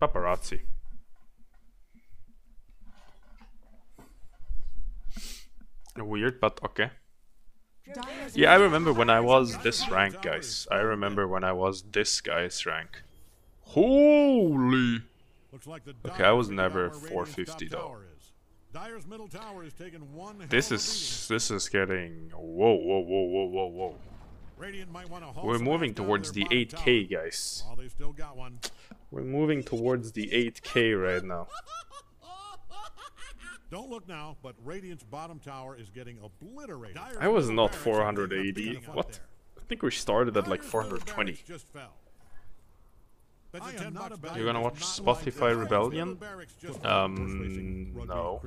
Paparazzi. Weird, but okay. Yeah, I remember when I was this rank, guys. I remember when I was this guy's rank. Holy! Looks like the Okay, I was never figured out where 450 Radiant's though. top tower is. Dire's middle tower is taking one This is this is getting whoa whoa whoa whoa whoa whoa. Beating. Radiant might wanna We're moving towards the 8k, guys. Still got one. We're moving towards the 8k right now. Don't look now, but Radiant's bottom tower is getting obliterated. I was not 480. What? I think we started at like 420. barracks just fell. Bet you I am 10 not bucks about Dire's You're gonna watch Spotify. Rebellion? Dire's middle barracks just fell. Um, no.